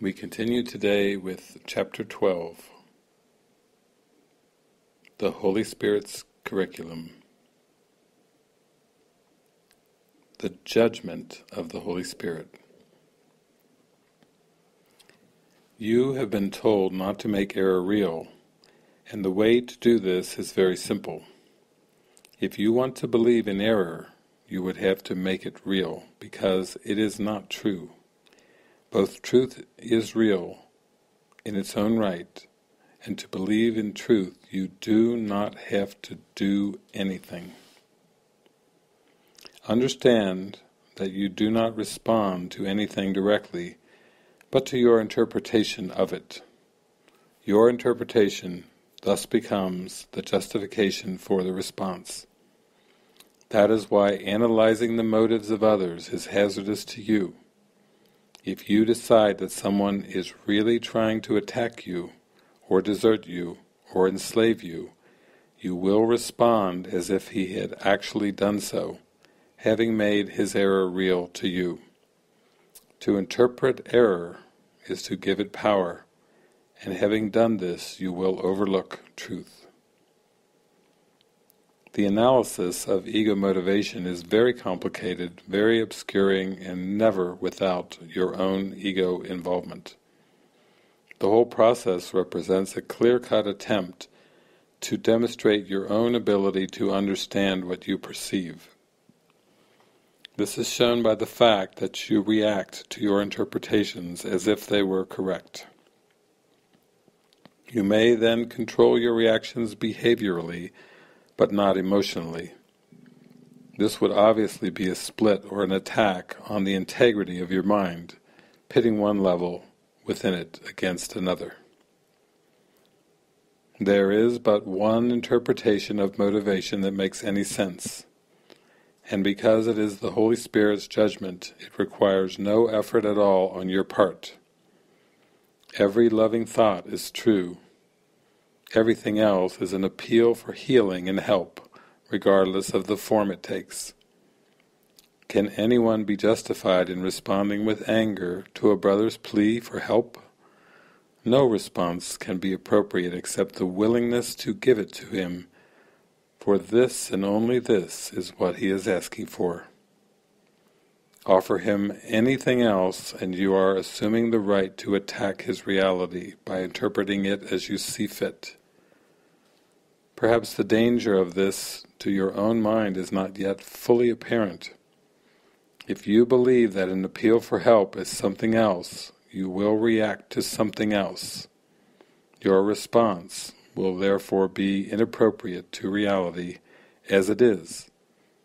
We continue today with Chapter 12, The Holy Spirit's Curriculum. The Judgment of the Holy Spirit. You have been told not to make error real, and the way to do this is very simple. If you want to believe in error, you would have to make it real, because it is not true. Both truth is real in its own right, and to believe in truth you do not have to do anything. Understand that you do not respond to anything directly, but to your interpretation of it. Your interpretation thus becomes the justification for the response. That is why analyzing the motives of others is hazardous to you. If you decide that someone is really trying to attack you, or desert you, or enslave you, you will respond as if he had actually done so, having made his error real to you. To interpret error is to give it power, and having done this you will overlook truth. The analysis of ego motivation is very complicated, very obscuring, and never without your own ego involvement. The whole process represents a clear-cut attempt to demonstrate your own ability to understand what you perceive. This is shown by the fact that you react to your interpretations as if they were correct. You may then control your reactions behaviorally but not emotionally. This would obviously be a split or an attack on the integrity of your mind, pitting one level within it against another. There is but one interpretation of motivation that makes any sense, and because it is the Holy Spirit's judgment, it requires no effort at all on your part. Every loving thought is true, Everything else is an appeal for healing and help, regardless of the form it takes. Can anyone be justified in responding with anger to a brother's plea for help? No response can be appropriate except the willingness to give it to him, for this and only this is what he is asking for. Offer him anything else and you are assuming the right to attack his reality by interpreting it as you see fit. Perhaps the danger of this to your own mind is not yet fully apparent. If you believe that an appeal for help is something else, you will react to something else. Your response will therefore be inappropriate to reality as it is,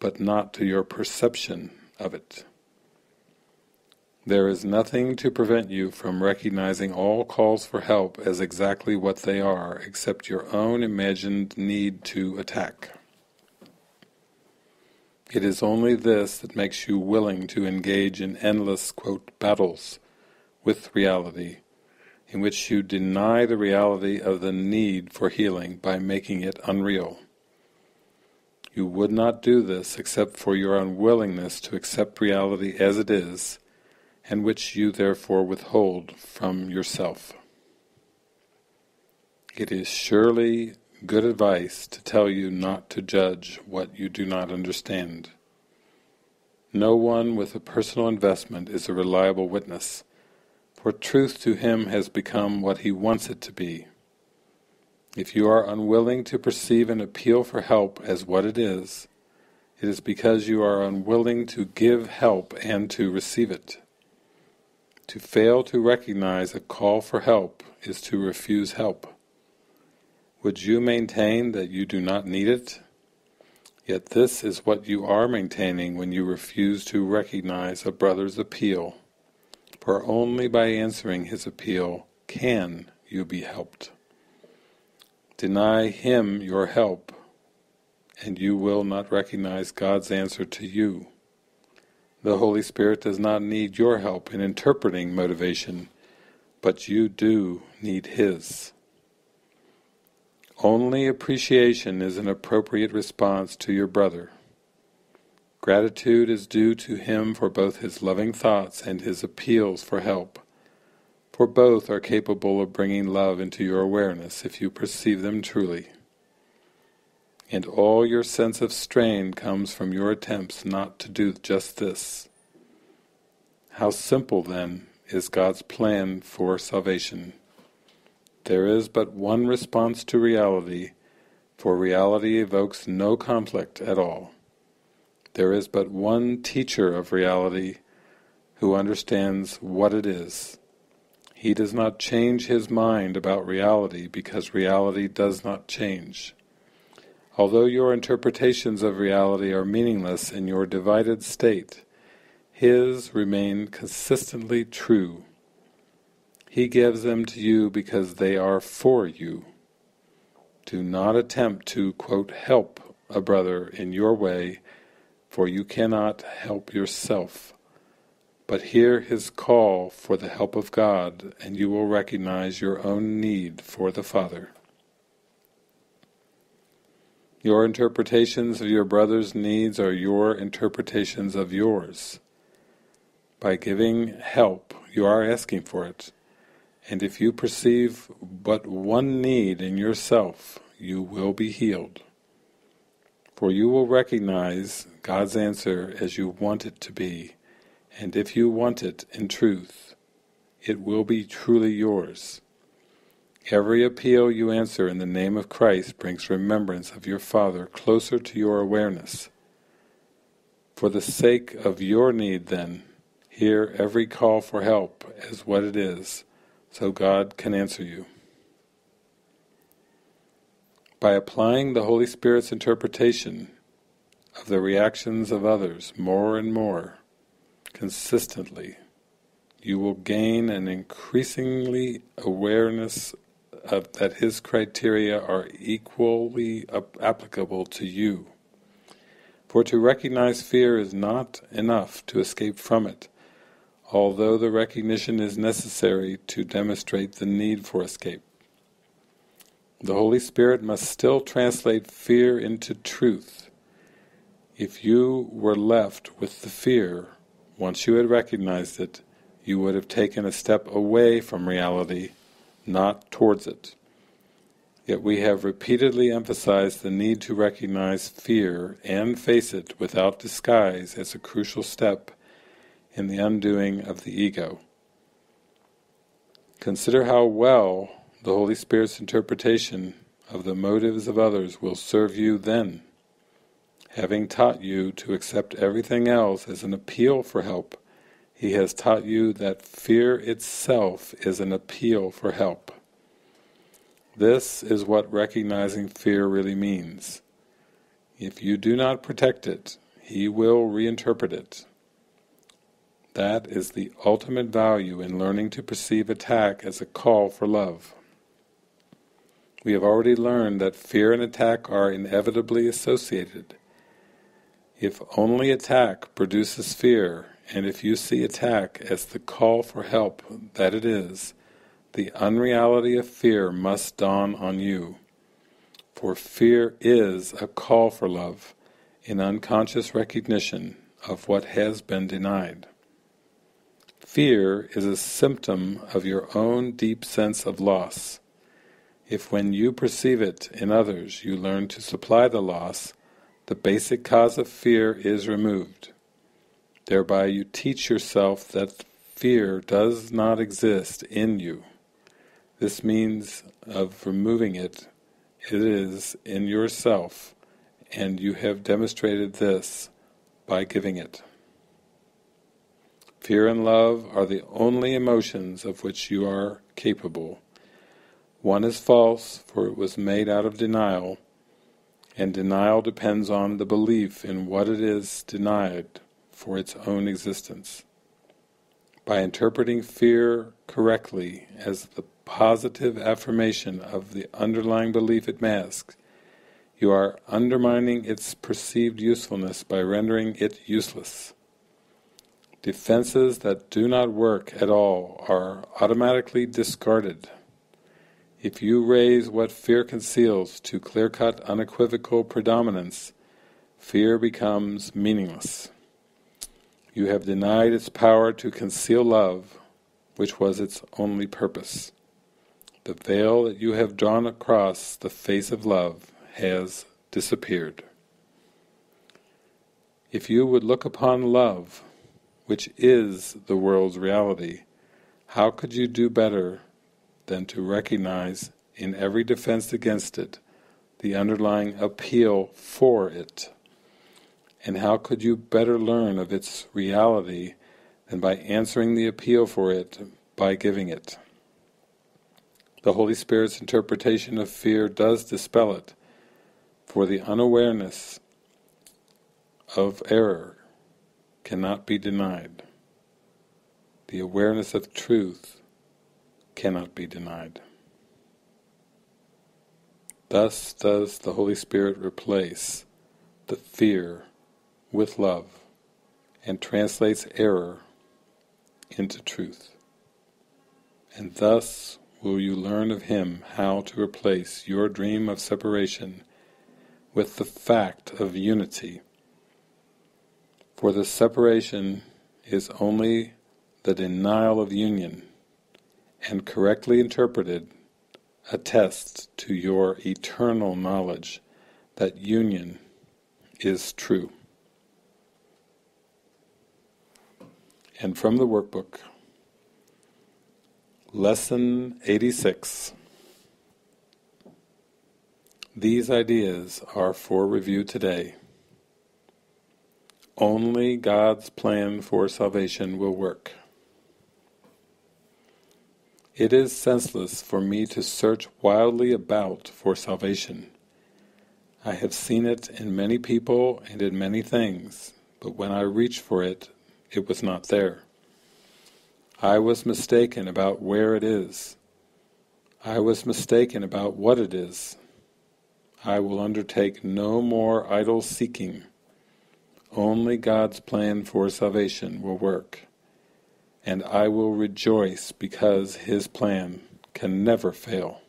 but not to your perception of it. There is nothing to prevent you from recognizing all calls for help as exactly what they are, except your own imagined need to attack. It is only this that makes you willing to engage in endless, quote, battles with reality, in which you deny the reality of the need for healing by making it unreal. You would not do this except for your unwillingness to accept reality as it is, and which you therefore withhold from yourself. It is surely good advice to tell you not to judge what you do not understand. No one with a personal investment is a reliable witness, for truth to him has become what he wants it to be. If you are unwilling to perceive an appeal for help as what it is, it is because you are unwilling to give help and to receive it. To fail to recognize a call for help is to refuse help. Would you maintain that you do not need it? Yet this is what you are maintaining when you refuse to recognize a brother's appeal, for only by answering his appeal can you be helped. Deny him your help, and you will not recognize God's answer to you. The Holy Spirit does not need your help in interpreting motivation, but you do need His. Only appreciation is an appropriate response to your brother. Gratitude is due to him for both his loving thoughts and his appeals for help, for both are capable of bringing love into your awareness if you perceive them truly. And all your sense of strain comes from your attempts not to do just this. How simple, then, is God's plan for salvation. There is but one response to reality, for reality evokes no conflict at all. There is but one teacher of reality who understands what it is, he does not change his mind about reality because reality does not change. Although your interpretations of reality are meaningless in your divided state, his remain consistently true. He gives them to you because they are for you. Do not attempt to, quote, help a brother in your way, for you cannot help yourself. But hear his call for the help of God, and you will recognize your own need for the Father. Your interpretations of your brother's needs are your interpretations of yours. By giving help, you are asking for it, and if you perceive but one need in yourself, you will be healed. For you will recognize God's answer as you want it to be, and if you want it in truth, it will be truly yours. Every appeal you answer in the name of Christ brings remembrance of your Father closer to your awareness. For the sake of your need, then, hear every call for help as what it is, so God can answer you. By applying the Holy Spirit's interpretation of the reactions of others more and more, consistently, you will gain an increasingly awareness that his criteria are equally applicable to you. For to recognize fear is not enough to escape from it, although the recognition is necessary to demonstrate the need for escape. The Holy Spirit must still translate fear into truth. If you were left with the fear, once you had recognized it, you would have taken a step away from reality, not towards it. Yet we have repeatedly emphasized the need to recognize fear and face it without disguise as a crucial step in the undoing of the ego. Consider how well the Holy Spirit's interpretation of the motives of others will serve you then having taught you to accept everything else as an appeal for help, he has taught you that fear itself is an appeal for help. This is what recognizing fear really means. If you do not protect it, he will reinterpret it. That is the ultimate value in learning to perceive attack as a call for love. We have already learned that fear and attack are inevitably associated, if only attack produces fear, and if you see attack as the call for help that it is, the unreality of fear must dawn on you. For fear is a call for love, in unconscious recognition of what has been denied. Fear is a symptom of your own deep sense of loss. If when you perceive it in others you learn to supply the loss, the basic cause of fear is removed. Thereby you teach yourself that fear does not exist in you. This means of removing it, it is in yourself, and you have demonstrated this by giving it. Fear and love are the only emotions of which you are capable. One is false, for it was made out of denial, and denial depends on the belief in what it is denied for its own existence. By interpreting fear correctly as the positive affirmation of the underlying belief it masks, you are undermining its perceived usefulness by rendering it useless. Defenses that do not work at all are automatically discarded. If you raise what fear conceals to clear-cut unequivocal predominance, fear becomes meaningless. You have denied its power to conceal love, which was its only purpose. The veil that you have drawn across the face of love has disappeared. If you would look upon love, which is the world's reality, how could you do better than to recognize in every defense against it the underlying appeal for it? And how could you better learn of its reality than by answering the appeal for it by giving it? The Holy Spirit's interpretation of fear does dispel it, for the unawareness of error cannot be denied. The awareness of truth cannot be denied. Thus does the Holy Spirit replace the fear with love and translates error into truth. And thus will you learn of Him how to replace your dream of separation with the fact of unity. For the separation is only the denial of union, and correctly interpreted attests to your eternal knowledge that union is true. And from the workbook, Lesson 86. These ideas are for review today. Only God's plan for salvation will work. It is senseless for me to search wildly about for salvation. I have seen it in many people and in many things, but when I reach for it, it was not there. I was mistaken about where it is. I was mistaken about what it is. I will undertake no more idle seeking. Only God's plan for salvation will work and I will rejoice because His plan can never fail.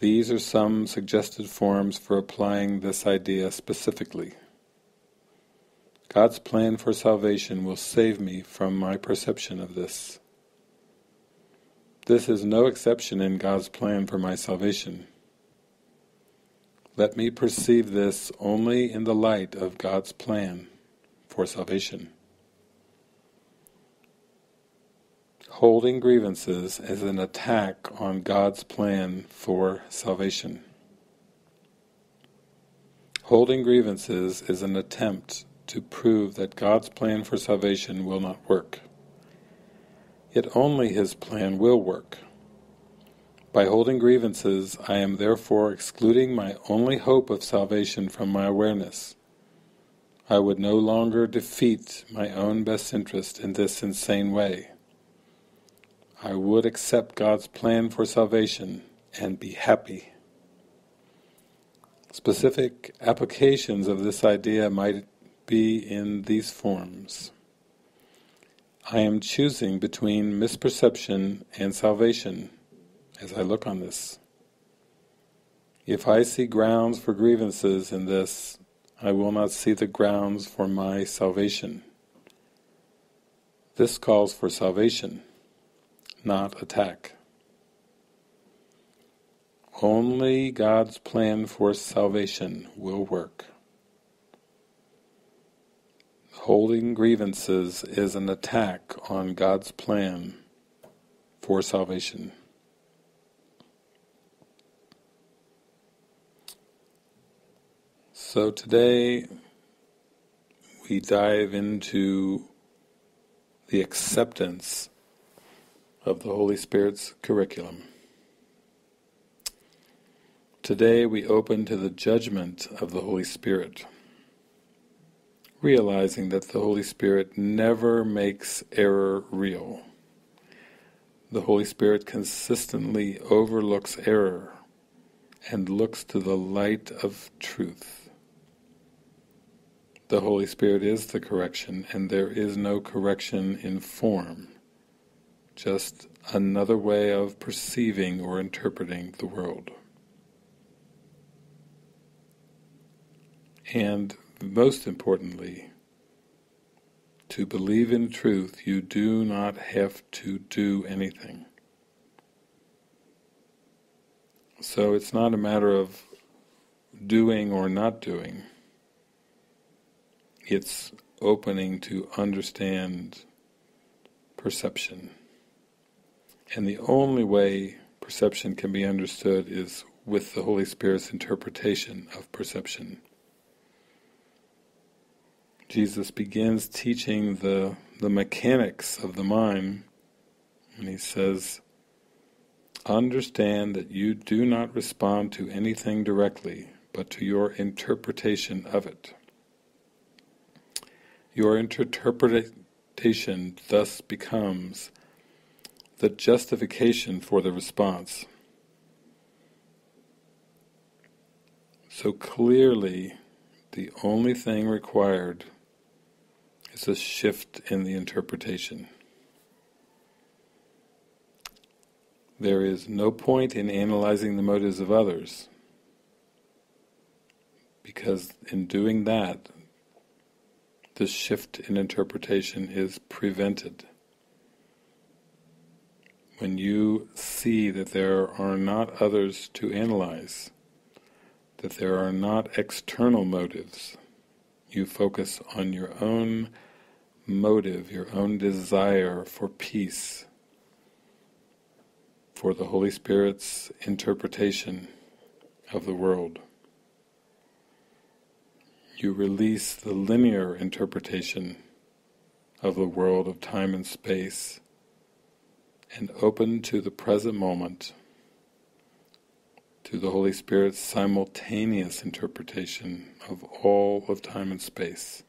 These are some suggested forms for applying this idea specifically. God's plan for salvation will save me from my perception of this. This is no exception in God's plan for my salvation. Let me perceive this only in the light of God's plan for salvation. holding grievances is an attack on God's plan for salvation. Holding grievances is an attempt to prove that God's plan for salvation will not work. Yet only His plan will work. By holding grievances, I am therefore excluding my only hope of salvation from my awareness. I would no longer defeat my own best interest in this insane way. I would accept God's plan for salvation and be happy. Specific applications of this idea might be in these forms. I am choosing between misperception and salvation as I look on this. If I see grounds for grievances in this, I will not see the grounds for my salvation. This calls for salvation not attack. Only God's plan for salvation will work. Holding grievances is an attack on God's plan for salvation. So today we dive into the acceptance of the Holy Spirit's curriculum. Today we open to the judgment of the Holy Spirit, realizing that the Holy Spirit never makes error real. The Holy Spirit consistently overlooks error and looks to the light of truth. The Holy Spirit is the correction, and there is no correction in form just another way of perceiving or interpreting the world. And most importantly, to believe in truth, you do not have to do anything. So it's not a matter of doing or not doing. It's opening to understand perception. And the only way perception can be understood is with the Holy Spirit's interpretation of perception. Jesus begins teaching the, the mechanics of the mind, and he says, Understand that you do not respond to anything directly, but to your interpretation of it. Your interpretation thus becomes the justification for the response. So clearly, the only thing required is a shift in the interpretation. There is no point in analyzing the motives of others, because in doing that, the shift in interpretation is prevented. When you see that there are not others to analyze, that there are not external motives, you focus on your own motive, your own desire for peace, for the Holy Spirit's interpretation of the world. You release the linear interpretation of the world of time and space and open to the present moment, to the Holy Spirit's simultaneous interpretation of all of time and space.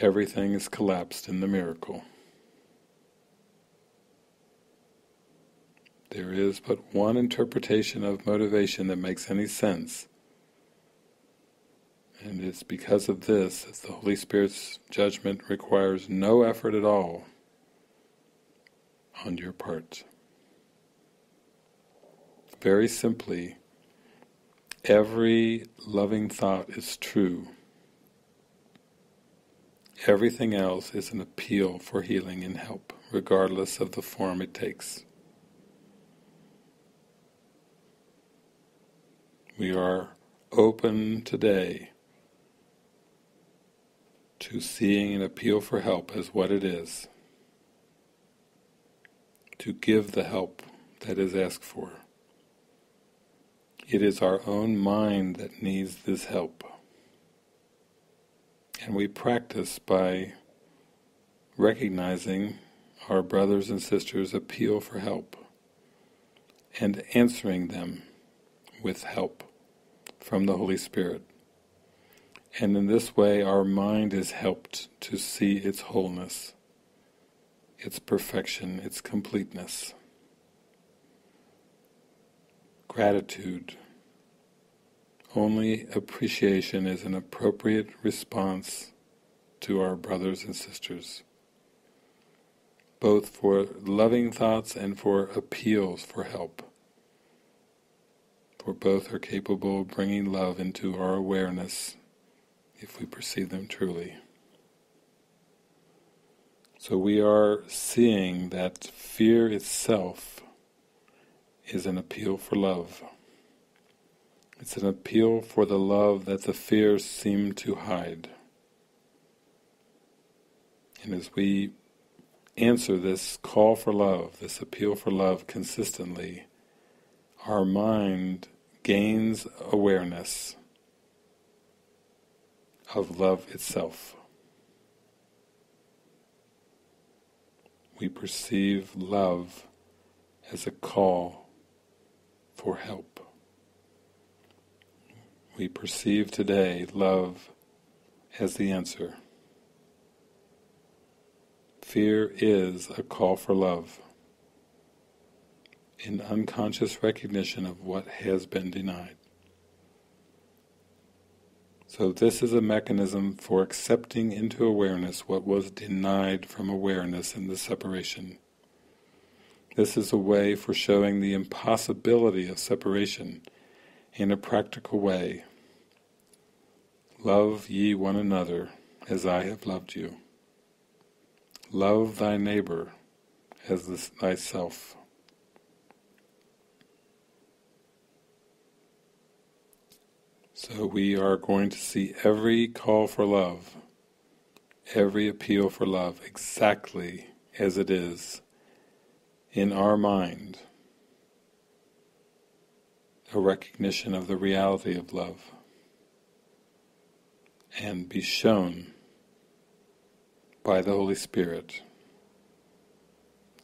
Everything is collapsed in the miracle. There is but one interpretation of motivation that makes any sense. And it's because of this that the Holy Spirit's judgment requires no effort at all on your part. Very simply, every loving thought is true. Everything else is an appeal for healing and help, regardless of the form it takes. We are open today to seeing an appeal for help as what it is, to give the help that is asked for. It is our own mind that needs this help. And we practice by recognizing our brothers and sisters' appeal for help and answering them with help from the Holy Spirit. And in this way our mind is helped to see its wholeness, its perfection, its completeness. Gratitude. Only appreciation is an appropriate response to our brothers and sisters, both for loving thoughts and for appeals for help for both are capable of bringing love into our awareness if we perceive them truly. So we are seeing that fear itself is an appeal for love. It's an appeal for the love that the fears seem to hide. And as we answer this call for love, this appeal for love consistently, our mind gains awareness of love itself. We perceive love as a call for help. We perceive today love as the answer. Fear is a call for love in unconscious recognition of what has been denied. So this is a mechanism for accepting into awareness what was denied from awareness in the separation. This is a way for showing the impossibility of separation in a practical way. Love ye one another as I have loved you. Love thy neighbor as thyself. So we are going to see every call for love, every appeal for love exactly as it is in our mind, a recognition of the reality of love, and be shown by the Holy Spirit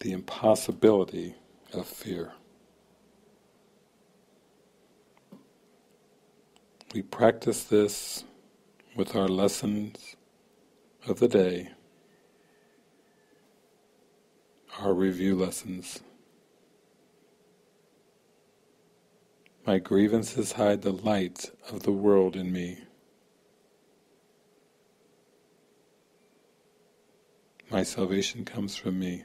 the impossibility of fear. We practice this with our lessons of the day, our review lessons. My grievances hide the light of the world in me. My salvation comes from me.